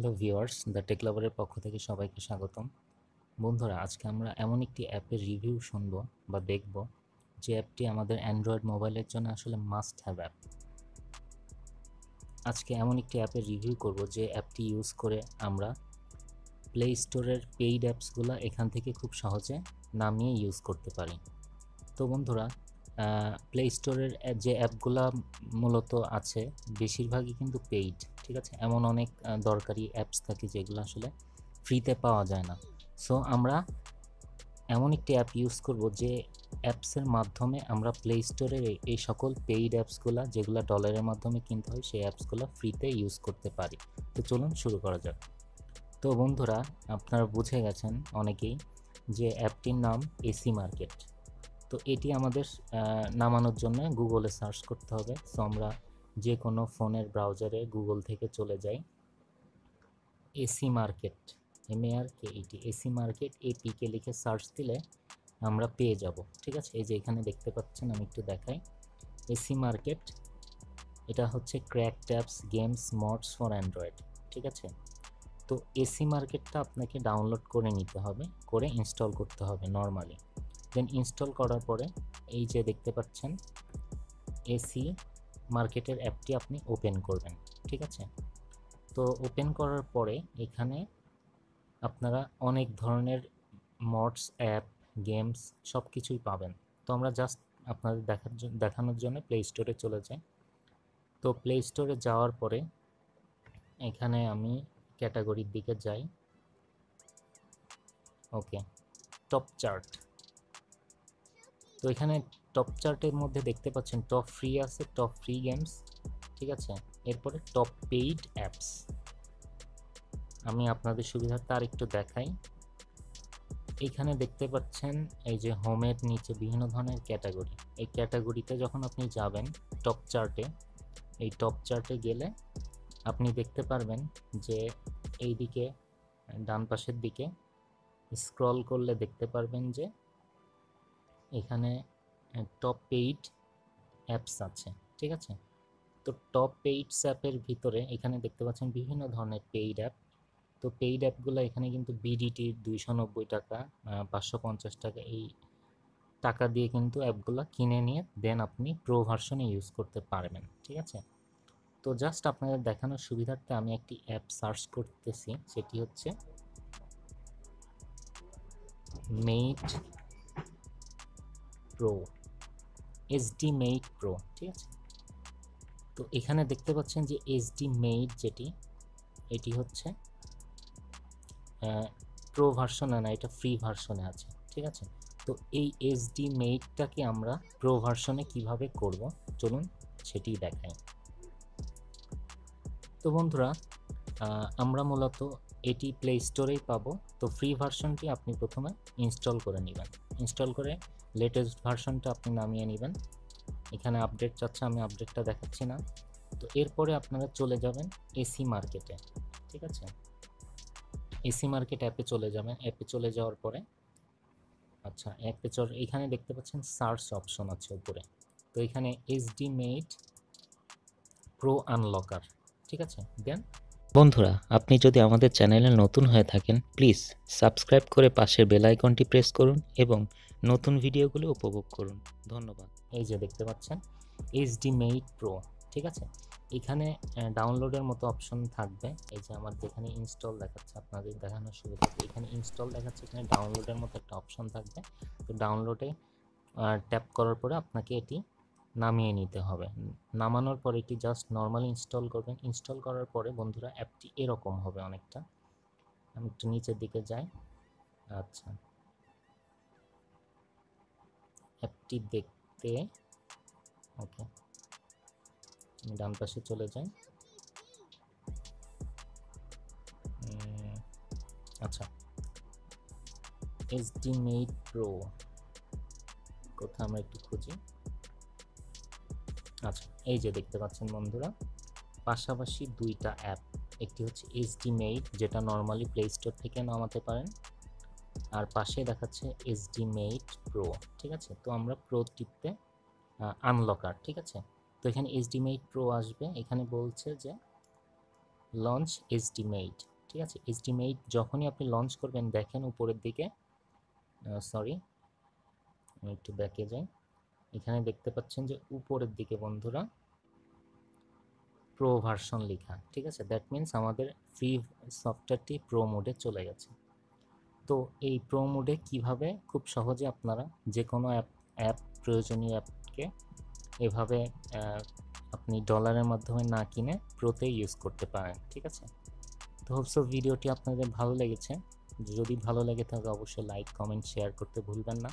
Hello viewers the tech লাভারের পক্ষ থেকে সবাইকে স্বাগতম। বন্ধুরা, আজকে আমরা এমন একটি অ্যাপের রিভিউ শুনব বা দেখব, যে অ্যাপটি আমাদের অ্যান্ড্রয়েড মোবাইলের জন্য আসলে মাস্ট হ্যাভ অ্যাপ আজকে এমন একটি অ্যাপের রিভিউ করব, যে অ্যাপটি ইউজ করে আমরা প্লে স্টোরের পেইড অ্যাপসগুলো এখান থেকে খুব সহজে নামিয়ে ইউজ করতে পারি। তো বন্ধুরা প্লে স্টোরের যে অ্যাপগুলা মূলত আছে, বেশিরভাগই কিন্তু পেইড ঠিক আছে? এমন অনেক দরকারি অ্যাপস থাকে যেগুলো আসলে ফ্রিতে পাওয়া যায় না। সো আমরা এমন একটি অ্যাপ ইউজ করব যে অ্যাপসের মাধ্যমে আমরা প্লে স্টোরের এই সকল পেইড অ্যাপসগুলো যেগুলো ডলারের মাধ্যমে কিনতে হয়, সেই অ্যাপসগুলো ফ্রিতে ইউজ করতে পারি। তো চলুন শুরু করা যাক। তো বন্ধুরা, আপনারা বুঝে গেছেন অনেকেই যে অ্যাপটির নাম এসি মার্কেট তো এটি আমাদের নামানোর জন্য গুগলে সার্চ করতে হবে। সো আমরা যে কোনো ফোনের ব্রাউজারে গুগল থেকে চলে যাই। AC market, M R K E T AC market APK লিখে সার্চ দিলে আমরা পেয়ে যাব, ঠিক আছে? এই যে এখানে দেখতে পাচ্ছেন, আমি একটু দেখাই। এসি মার্কেট, এটা হচ্ছে crack taps games mods for Android, ঠিক আছে? তো এসি মার্কেটটা আপনাকে ডাউনলোড করে নিতে হবে, করে ইনস্টল করতে হবে নর্মালি। দেন ইনস্টল করার পরে এই যে দেখতে পাচ্ছেন এসি মার্কেটের অ্যাপটি আপনি ওপেন করবেন, ঠিক আছে? তো ওপেন করার পরে এখানে আপনারা অনেক ধরনের মডস অ্যাপ গেমস সব কিছুই পাবেন। তো আমরা জাস্ট আপনাদের দেখার দেখানোর জন্য প্লে স্টোরে চলে যাই। তো প্লে স্টোরে যাওয়ার পরে এখানে আমি ক্যাটাগরির দিকে যাই। ওকে টপ চার্ট তো এখানে টপ চার্টের মধ্যে দেখতে পাচ্ছেন টপ ফ্রি আছে টপ ফ্রি গেমস ঠিক আছে? এরপরে টপ পেইড অ্যাপস আমি আপনাদের সুবিধার্থে আর একটু দেখাই। এখানে দেখতে পাচ্ছেন এই যে হোমের নিচে বিভিন্ন ধরনের ক্যাটাগরি এই ক্যাটাগরিতে যখন আপনি যাবেন টপ চার্টে এই টপ চার্টে গেলে আপনি দেখতে পারবেন যে এই দিকে ডান পাশের দিকে স্ক্রল করলে দেখতে পারবেন যে এখানে টপ পেইড অ্যাপস আছে, ঠিক আছে? তো টপ পেইডস অ্যাপের ভিতরে এখানে দেখতে পাচ্ছেন বিভিন্ন ধরনের পেইড অ্যাপ তো পেইড অ্যাপগুলো এখানে কিন্তু বিডিটির দুইশো নব্বই টাকা পাঁচশো পঞ্চাশ টাকা, এই টাকা দিয়ে কিন্তু অ্যাপগুলো কিনে নিয়ে দেন আপনি প্রো ভার্সনে ইউজ করতে পারবেন, ঠিক আছে? তো জাস্ট আপনাদের দেখানোর সুবিধার্থে আমি একটি অ্যাপ সার্চ করতেছি, সেটি হচ্ছে mate pro SD mate pro ঠিক আছে? তো এখানে দেখতে পাচ্ছেন যে এসডি মেইট যেটি, এটি হচ্ছে প্রো ভার্সনে না, এটা ফ্রি ভার্সনে আছে, ঠিক আছে? তো এই এসডি মেইটটাকে আমরা প্রো ভার্সনে কীভাবে করব? চলুন সেটি দেখাই। তো বন্ধুরা আমরা মূলত এটি প্লে স্টোরেই পাবো। তো ফ্রি ভার্সনটি আপনি প্রথমে ইনস্টল করে নেবেন। ইনস্টল করে লেটেস্ট ভার্সনটা আপনি নামিয়ে নেবেন। এখানে আপডেট চাচ্ছে, আমি আপডেটটা দেখাচ্ছি না। তো এরপরে আপনারা চলে যাবেন এসি মার্কেটে ঠিক আছে? এসি মার্কেট অ্যাপে চলে যাবেন। অ্যাপে চলে যাওয়ার পরে আচ্ছা অ্যাপে চল, এখানে দেখতে পাচ্ছেন সার্চ অপশন আছে উপরে। তো এখানে এইচডি মেড প্রো আনলকার ঠিক আছে? দেন বন্ধুরা, আপনি যদি আমাদের চ্যানেলে নতুন হয়ে থাকেন, প্লিজ সাবস্ক্রাইব করে পাশের বেল আইকনটি প্রেস করুন এবং নতুন ভিডিওগুলো উপভোগ করুন। ধন্যবাদ। এই যে দেখতে পাচ্ছেন এইচডি মেইট প্রো ঠিক আছে? এখানে ডাউনলোডের মতো অপশন থাকবে। এই যে আমার যেখানে ইনস্টল দেখাচ্ছে, আপনাদের দেখানোর সুবিধা এখানে ইনস্টল দেখাচ্ছে, এখানে ডাউনলোডের মতো একটা অপশন থাকবে। তো ডাউনলোডে ট্যাপ করার পরে আপনাকে এটি নামিয়ে নিতে হবে। নামানোর পর এটি জাস্ট নর্মাল ইনস্টল করবেন। ইনস্টল করার পরে বন্ধুরা অ্যাপটি এরকম হবে অনেকটা। আমি একটু নিচের দিকে যাই। আচ্ছা। অ্যাপটি দেখতে, ওকে। ডান পাশে চলে যাই। আচ্ছা। এইচডি মেড প্রো কোথায় আমরা একটু খুঁজি? আচ্ছা এই যে দেখতে পাচ্ছেন বন্ধুরা, পাশাপাশি দুইটা অ্যাপ একটি হচ্ছে এইচডি মেড যেটা নর্মালি প্লে স্টোর থেকে নামাতে পারেন, আর পাশে দেখাচ্ছে এইচডি মেড প্রো ঠিক আছে? তো আমরা প্রো টিপতে আনলকার ঠিক আছে? তো এখানে এইচডি মেড প্রো আসবে, এখানে বলছে যে লঞ্চ এস্টিমেট ঠিক আছে? এস্টিমেট যখনই আপনি লঞ্চ করবেন, দেখেন উপরের দিকে সরি একটু ব্যাকে যাই। এখানে দেখতে পাচ্ছেন যে উপরের দিকে বন্ধুরা প্রো ভার্সন লেখা, ঠিক আছে? দ্যাট মিন্স আমাদের ফ্রি সফটওয়্যারটি প্রো মোডে চলে গেছে। তো এই প্রো মোডে কীভাবে খুব সহজে আপনারা যে কোনো অ্যাপ অ্যাপ প্রয়োজনীয় অ্যাপকে এভাবে আপনি ডলারের মাধ্যমে না কিনে প্রোতে ইউজ করতে পারেন, ঠিক আছে? তো হোপসো ভিডিওটি আপনাদের ভালো লেগেছে। যদি ভালো লাগে তাহলে অবশ্যই লাইক কমেন্ট শেয়ার করতে ভুলবেন না।